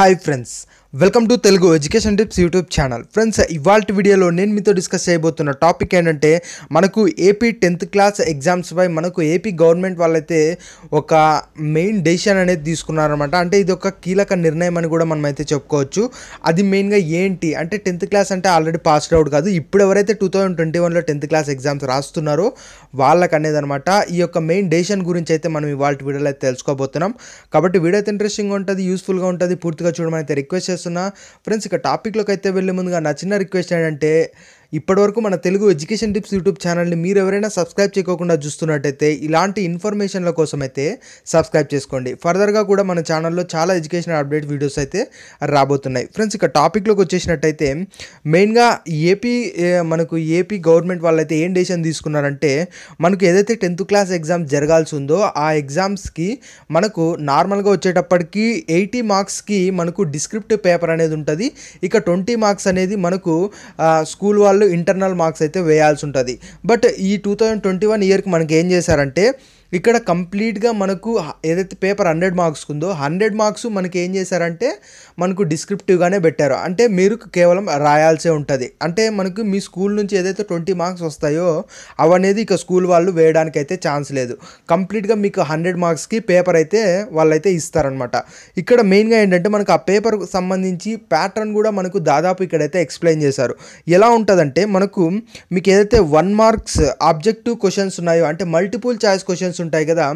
Hi friends welcome to Telugu education tips YouTube channel friends ఇవాళ వీడియోలో నేను మీతో డిస్కస్ చేయబోతున్న టాపిక్ ఏంటంటే మనకు ఏపీ టెన్త్ క్లాస్ ఎగ్జామ్స్పై మనకు ఏపీ గవర్నమెంట్ వాళ్ళైతే ఒక మెయిన్ డెసిషన్ అనేది తీసుకున్నారనమాట అంటే ఇది ఒక కీలక నిర్ణయం అని కూడా మనం అయితే చెప్పుకోవచ్చు. అది మెయిన్గా ఏంటి? అంటే టెన్త్ క్లాస్ అంటే ఆల్రెడీ పాస్డ్ అవుట్ కాదు. ఇప్పుడు ఎవరైతే టూ థౌజండ్ ట్వంటీ వన్లో టెన్త్ క్లాస్ ఎగ్జామ్స్ రాస్తున్నారో వాళ్ళకి అనేది అనమాట ఈ యొక్క మెయిన్ డెసిషన్ గురించి అయితే మనం ఇవాళ వీడియోలో అయితే తెలుసుకోబోతున్నాం. కాబట్టి వీడియో అయితే ఇంట్రెస్టింగ్ ఉంటుంది యూస్ఫుల్గా ఉంటుంది పూర్తిగా చూడమని అయితే రిక్వెస్ట్ చేస్తున్నా. ఫ్రెండ్స్ ఇక టాపిక్లోకి అయితే వెళ్ళే ముందుగా నా చిన్న రిక్వెస్ట్ ఏంటంటే ఇప్పటివరకు మన తెలుగు ఎడ్యుకేషన్ టిప్స్ యూట్యూబ్ ఛానల్ని మీరు ఎవరైనా సబ్స్క్రైబ్ చేయకుండా చూస్తున్నట్టయితే ఇలాంటి ఇన్ఫర్మేషన్ల కోసం అయితే సబ్స్క్రైబ్ చేసుకోండి. ఫర్దర్గా కూడా మన ఛానల్లో చాలా ఎడ్యుకేషన్ అప్డేట్ వీడియోస్ అయితే రాబోతున్నాయి. ఫ్రెండ్స్ ఇక టాపిక్లోకి వచ్చేసినట్టయితే మెయిన్గా ఏపీ మనకు ఏపీ గవర్నమెంట్ వాళ్ళైతే ఏం డెసిషన్ తీసుకున్నారంటే మనకు ఏదైతే టెన్త్ క్లాస్ ఎగ్జామ్ జరగాల్సి ఉందో ఆ ఎగ్జామ్స్కి మనకు నార్మల్గా వచ్చేటప్పటికి ఎయిటీ మార్క్స్కి మనకు డిస్క్రిప్టివ్ పేపర్ అనేది ఉంటుంది. ఇక ట్వంటీ మార్క్స్ అనేది మనకు స్కూల్ వాళ్ళు ఇంటర్నల్ మార్క్స్ అయితే వేయాల్సి ఉంటుంది. బట్ ఈ టూ థౌజండ్ ట్వంటీ వన్ ఇయర్కి మనకి ఏం చేశారంటే ఇక్కడ కంప్లీట్గా మనకు ఏదైతే పేపర్ హండ్రెడ్ మార్క్స్ ఉందో హండ్రెడ్ మార్క్స్ మనకి ఏం చేశారంటే మనకు డిస్క్రిప్టివ్గానే పెట్టారు. అంటే మీరు కేవలం రాయాల్సే ఉంటుంది. అంటే మనకు మీ స్కూల్ నుంచి ఏదైతే ట్వంటీ మార్క్స్ వస్తాయో అవనేది ఇక స్కూల్ వాళ్ళు వేయడానికి అయితే ఛాన్స్ లేదు. కంప్లీట్గా మీకు హండ్రెడ్ మార్క్స్కి పేపర్ అయితే వాళ్ళైతే ఇస్తారనమాట ఇక్కడ మెయిన్గా ఏంటంటే మనకు ఆ పేపర్ సంబంధించి ప్యాటర్న్ కూడా మనకు దాదాపు ఇక్కడైతే ఎక్స్ప్లెయిన్ చేశారు. ఎలా ఉంటుందంటే మనకు మీకు ఏదైతే వన్ మార్క్స్ ఆబ్జెక్టివ్ క్వశ్చన్స్ ఉన్నాయో అంటే మల్టిపుల్ ఛాయిస్ క్వశ్చన్స్ ఉంటాయి కదా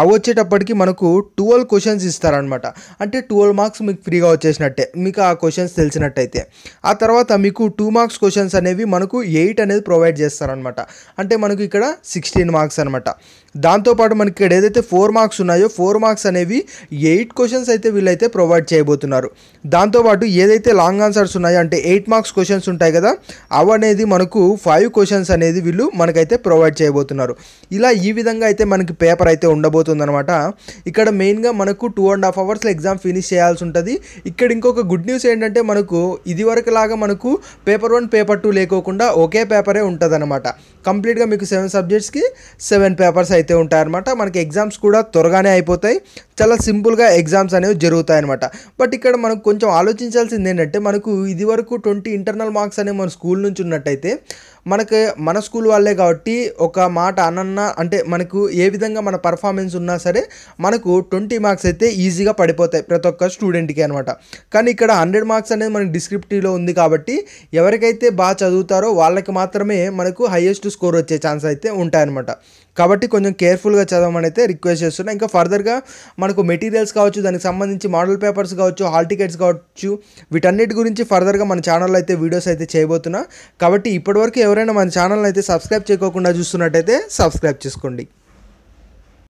అవి వచ్చేటప్పటికి మనకు ట్వెల్వ్ క్వశ్చన్స్ ఇస్తారనమాట అంటే ట్వెల్వ్ మార్క్స్ మీకు ఫ్రీగా వచ్చేసినట్టే. మీకు ఆ క్వశ్చన్స్ తెలిసినట్టయితే. ఆ తర్వాత మీకు టూ మార్క్స్ క్వశ్చన్స్ అనేవి మనకు ఎయిట్ అనేది ప్రొవైడ్ చేస్తారనమాట అంటే మనకు ఇక్కడ సిక్స్టీన్ మార్క్స్ అనమాట దాంతోపాటు మనకి ఇక్కడ ఏదైతే ఫోర్ మార్క్స్ ఉన్నాయో ఫోర్ మార్క్స్ అనేవి ఎయిట్ క్వశ్చన్స్ అయితే వీళ్ళైతే ప్రొవైడ్ చేయబోతున్నారు. దాంతోపాటు ఏదైతే లాంగ్ ఆన్సర్స్ ఉన్నాయో అంటే ఎయిట్ మార్క్స్ క్వశ్చన్స్ ఉంటాయి కదా అవి అనేది మనకు ఫైవ్ క్వశ్చన్స్ అనేది వీళ్ళు మనకైతే ప్రొవైడ్ చేయబోతున్నారు. ఇలా ఈ విధంగా అయితే మనకి పేపర్ అయితే ఉండబోతుంది అనమాట ఇక్కడ మెయిన్గా మనకు టూ అండ్ హాఫ్ అవర్స్లో ఎగ్జామ్ ఫినిష్ చేయాల్సి ఉంటుంది. ఇక్కడ ఇంకొక గుడ్ న్యూస్ ఏంటంటే మనకు ఇదివరకు లాగా మనకు పేపర్ వన్ పేపర్ టూ లేకోకుండా ఒకే పేపరే ఉంటుంది అనమాట కంప్లీట్గా మీకు సెవెన్ సబ్జెక్ట్స్కి సెవెన్ పేపర్స్ అయితే ఉంటాయన్నమాట. మనకి ఎగ్జామ్స్ కూడా త్వరగానే అయిపోతాయి. చాలా సింపుల్గా ఎగ్జామ్స్ అనేవి జరుగుతాయి అనమాట బట్ ఇక్కడ మనకు కొంచెం ఆలోచించాల్సింది ఏంటంటే మనకు ఇది వరకు ట్వంటీ ఇంటర్నల్ మార్క్స్ అనేవి మన స్కూల్ నుంచి ఉన్నట్టయితే మనకి మన స్కూల్ వాళ్ళే కాబట్టి ఒక మాట అనన్న అంటే మనకు ఏ విధంగా మన పర్ఫార్మెన్స్ ఉన్నా సరే మనకు ట్వంటీ మార్క్స్ అయితే ఈజీగా పడిపోతాయి ప్రతి ఒక్క స్టూడెంట్కి అనమాట కానీ ఇక్కడ హండ్రెడ్ మార్క్స్ అనేది మనకి డిస్క్రిప్టివ్లో ఉంది కాబట్టి ఎవరికైతే బాగా చదువుతారో వాళ్ళకి మాత్రమే మనకు హైయెస్ట్ స్కోర్ వచ్చే ఛాన్స్ అయితే ఉంటాయన్నమాట. కాబట్టి కొంచెం కేర్ఫుల్గా చదవమని అయితే రిక్వెస్ట్ చేస్తున్నా. ఇంకా ఫర్దర్గా మన మనకు మెటీరియల్స్ కావచ్చు దానికి సంబంధించి మోడల్ పేపర్స్ కావచ్చు హాల్ టికెట్స్ కావచ్చు వీటన్నిటి గురించి ఫర్దర్గా మన ఛానల్లో అయితే వీడియోస్ అయితే చేయబోతున్నా. కాబట్టి ఇప్పటివరకు ఎవరైనా మన ఛానల్ అయితే సబ్స్క్రైబ్ చేయకోకుండా చూస్తున్నట్టయితే సబ్స్క్రైబ్ చేసుకోండి.